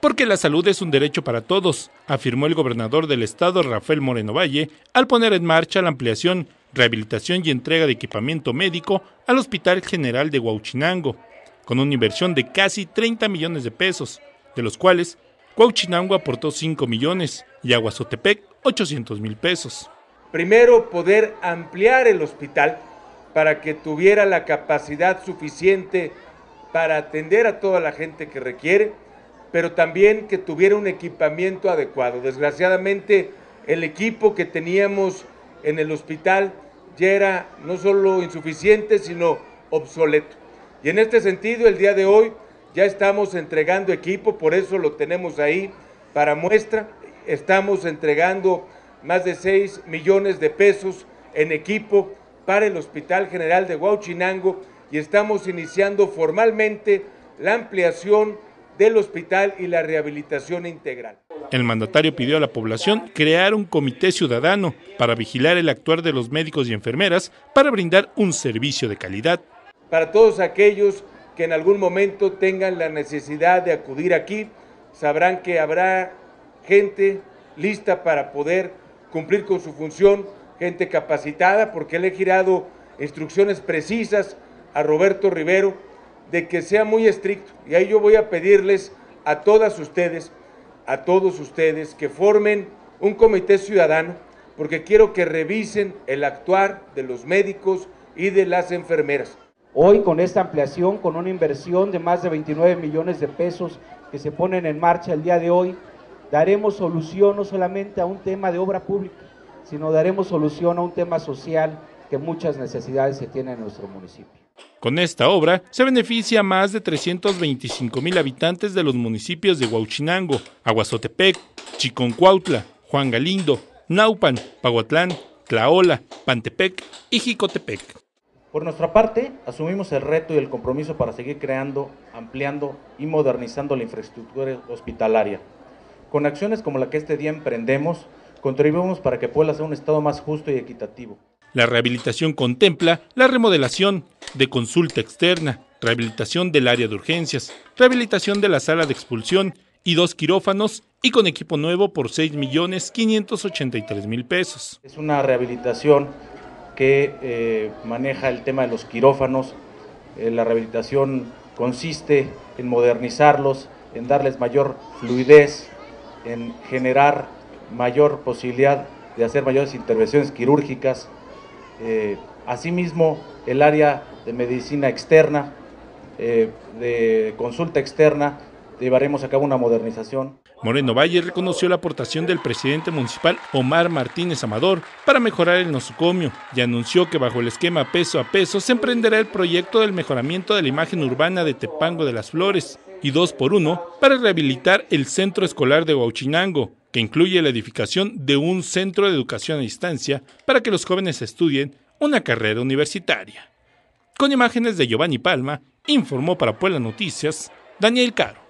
Porque la salud es un derecho para todos, afirmó el gobernador del estado Rafael Moreno Valle al poner en marcha la ampliación, rehabilitación y entrega de equipamiento médico al Hospital General de Huauchinango, con una inversión de casi 30 millones de pesos, de los cuales Huauchinango aportó 5 millones y Aguazotepec 800 mil pesos. Primero, poder ampliar el hospital para que tuviera la capacidad suficiente para atender a toda la gente que requiere, pero también que tuviera un equipamiento adecuado. Desgraciadamente, el equipo que teníamos en el hospital ya era no solo insuficiente, sino obsoleto. Y en este sentido, el día de hoy ya estamos entregando equipo, por eso lo tenemos ahí para muestra. Estamos entregando más de 6 millones de pesos en equipo para el Hospital General de Huachinango y estamos iniciando formalmente la ampliación del hospital y la rehabilitación integral. El mandatario pidió a la población crear un comité ciudadano para vigilar el actuar de los médicos y enfermeras para brindar un servicio de calidad. Para todos aquellos que en algún momento tengan la necesidad de acudir aquí, sabrán que habrá gente lista para poder cumplir con su función, gente capacitada, porque le he girado instrucciones precisas a Roberto Rivero de que sea muy estricto. Y ahí yo voy a pedirles a todas ustedes, a todos ustedes, que formen un comité ciudadano, porque quiero que revisen el actuar de los médicos y de las enfermeras. Hoy con esta ampliación, con una inversión de más de 29 millones de pesos que se ponen en marcha el día de hoy, daremos solución no solamente a un tema de obra pública, sino daremos solución a un tema social que muchas necesidades se tienen en nuestro municipio. Con esta obra se beneficia a más de 325 mil habitantes de los municipios de Huauchinango, Aguazotepec, Chiconcuautla, Juan Galindo, Naupan, Paguatlán, Tlaola, Pantepec y Jicotepec. Por nuestra parte, asumimos el reto y el compromiso para seguir creando, ampliando y modernizando la infraestructura hospitalaria. Con acciones como la que este día emprendemos, contribuimos para que Puebla sea un estado más justo y equitativo. La rehabilitación contempla la remodelación de consulta externa, rehabilitación del área de urgencias, rehabilitación de la sala de expulsión y dos quirófanos y con equipo nuevo por 6 millones 583 mil pesos. Es una rehabilitación que eh, maneja el tema de los quirófanos. Eh, la rehabilitación consiste en modernizarlos, en darles mayor fluidez, en generar mayor posibilidad de hacer mayores intervenciones quirúrgicas. Eh, asimismo, el área de medicina externa, de consulta externa, llevaremos a cabo una modernización. Moreno Valle reconoció la aportación del presidente municipal Omar Martínez Amador para mejorar el nosocomio y anunció que bajo el esquema peso a peso se emprenderá el proyecto del mejoramiento de la imagen urbana de Tepango de las Flores y dos por uno para rehabilitar el centro escolar de Huachinango, que incluye la edificación de un centro de educación a distancia para que los jóvenes estudien una carrera universitaria. Con imágenes de Giovanni Palma, informó para Puebla Noticias Daniel Caro.